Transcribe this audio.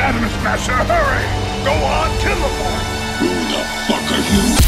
Atom Smasher, hurry! Go on, Timberborn! Who the fuck are you?